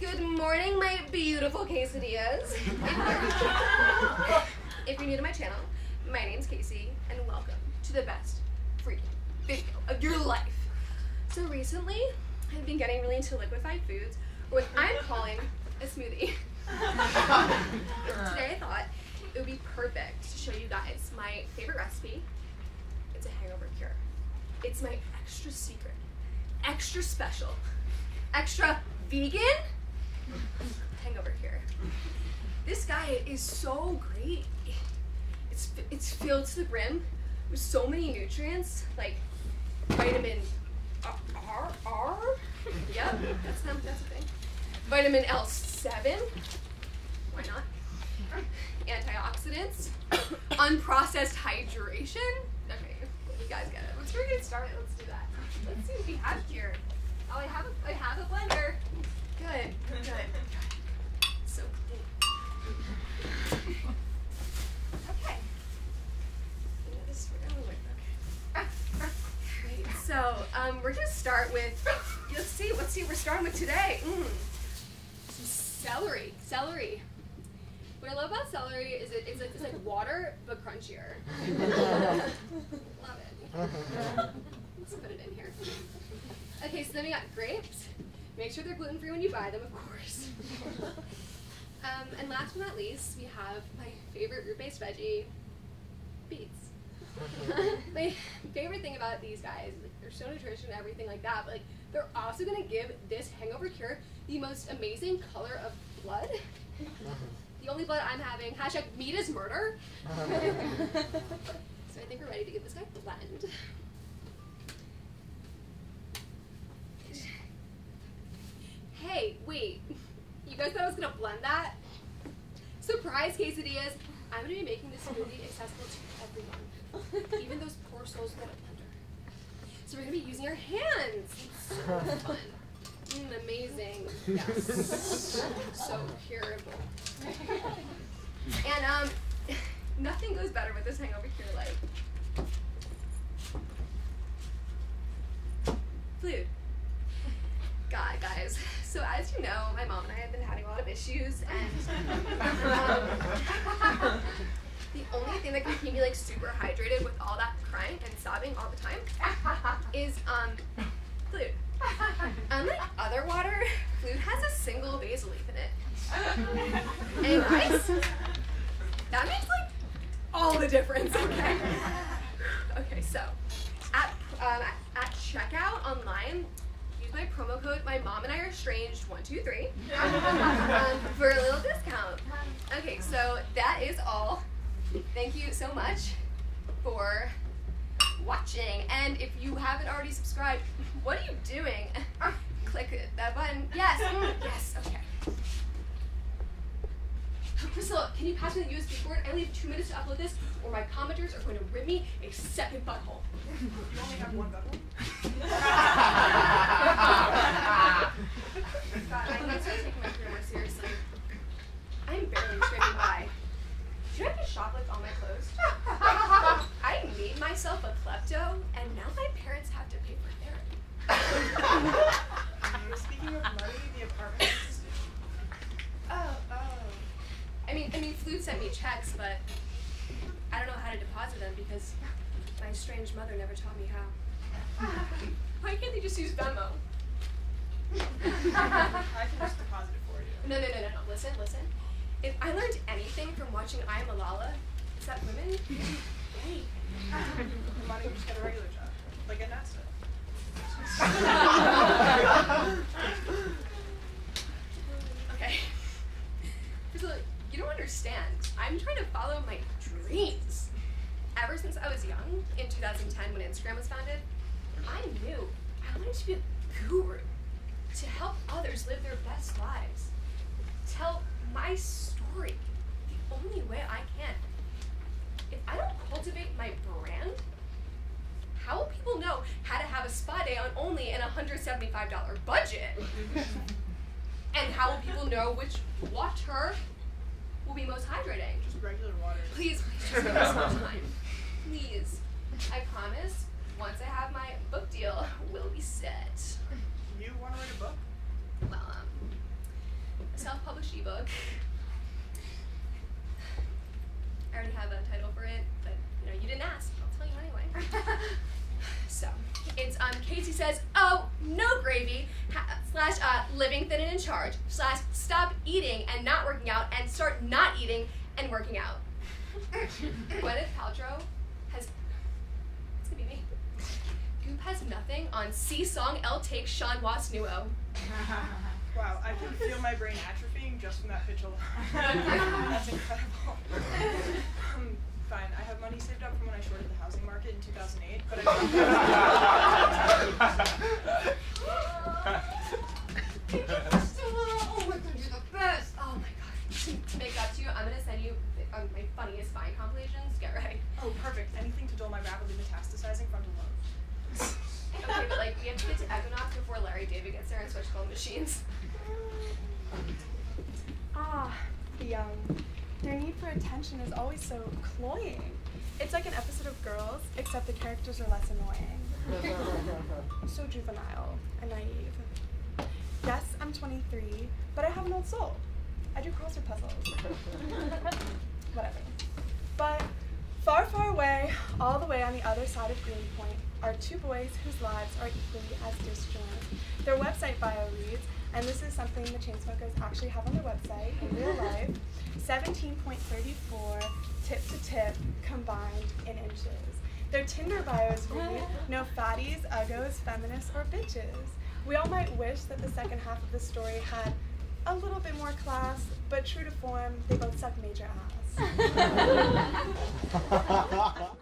Good morning, my beautiful quesadillas. if you're new to my channel, my name's Casey, and welcome to the best freaking video of your life. So recently, I've been getting really into liquefied foods, or what I'm calling a smoothie. Today I thought it would be perfect to show you guys my favorite recipe. It's a hangover cure. It's my extra secret, extra special, extra vegan hangover here. This guy is so great. It's it's filled to the brim with so many nutrients like vitamin R R. Yep, that's them. That's a thing. Vitamin L7. Why not? Antioxidants. Unprocessed hydration. Okay, you guys get it. Let's get started. Let's do that. Let's see what we have here. Oh, I have a, I have a blender. Good. Good. Good. So. Okay. This we're going with. Okay. So um, we're gonna start with. Let's see. Let's see. We're starting with today. Mm. Some celery. Celery. What I love about celery is it, it's, like, it's like water but crunchier. love it. Let's put it in here. Okay, so then we got grapes. Make sure they're gluten free when you buy them, of course. um, and last but not least, we have my favorite root based veggie, beets. my favorite thing about these guys, like, they're so nutritious and everything like that, but like they're also gonna give this hangover cure the most amazing color of blood. the only blood I'm having. Hashtag meat is murder. so I think we're ready to give this guy a blend. Wait. You guys thought I was gonna blend that? Surprise quesadillas! I'm gonna be making this smoothie accessible to everyone. Even those poor souls without a blender. So we're gonna be using our hands. It's so fun. Mm, amazing. Yes. so curable. And um nothing goes better with this hangover cure like food. Guys. So as you know, my mom and I have been having a lot of issues, and um, the only thing that can keep me like super hydrated with all that crying and sobbing all the time is um, fluid. Unlike other water, fluid has a single basil leaf in it. And that makes like all the difference. Okay. Okay, so at um, at checkout online use my promo code my mom and I are estranged one two three um, for a little discount. Okay, so that is all. Thank you so much for watching. And if you haven't already subscribed, what are you doing? Click that button. Yes. Yes. Okay. Priscilla, can you pass me the USB cord? I only have two minutes to upload this, or my commenters are going to rip me a second butthole. You only have one butthole? God, I need to start taking my career more seriously. I'm barely scraping by. Should I just shoplift all my clothes? I made myself a klepto, and now my parents have to pay for therapy. Speaking of money, the apartment. Oh, oh. I mean, I mean, Fluid sent me checks, but I don't know how to deposit them because my strange mother never taught me how. Why can't they just use Venmo? I can just deposit it for you. No, no, no, no, no. Listen, listen. If I learned anything from watching I Am Malala, it's that women can be gay. Okay. Priscilla, you don't understand. I'm trying to follow my dreams. Ever since I was young, in 2010 when Instagram was founded, I knew I wanted to be a guru to help others live their best lives. Tell my story the only way I can. If I don't cultivate my brand, how will people know how to have a spa day on only an $175 budget? and how will people know which water will be most hydrating? Just regular water. Please, please, just give me some time. Please. I promise, once I have my book deal, we'll be set. You want to write a book? Well, um, self-published ebook. I already have a title for it, but you know you didn't ask. I'll tell you anyway. so it's um Casey says, oh no gravy ha- slash uh, living thin and in charge slash stop eating and not working out and start not eating and working out. Gwyneth Paltrow has it's gonna be me. Goop has nothing on C song L take Sean Watts Nuo. Wow, I can feel my brain atrophying just from that pitch alone. That's incredible. um, fine, I have money saved up from when I shorted the housing market in 2008, but I oh my god, you're the best! Oh my god. To make up to you, I'm gonna send you um, my funniest Vine compilations. Get ready. Oh, perfect. Anything to dull my rapidly metastasizing frontal lobe. Okay, but like we have to get to Equinox before Larry David gets there and switch phone machines. Ah, the young. Their need for attention is always so cloying. It's like an episode of Girls, except the characters are less annoying. so juvenile and naive. Yes, I'm 23, but I have an old soul. I do crossword puzzles. Whatever. But far, far away, all the way on the other side of Greenpoint, are two boys whose lives are equally as disjoint. Their website bio reads, and this is something the Chainsmokers actually have on their website in real life, 17.34 tip to tip combined in inches. Their Tinder bios read, no fatties, uggos, feminists, or bitches. We all might wish that the second half of the story had a little bit more class, but true to form, they both suck major ass.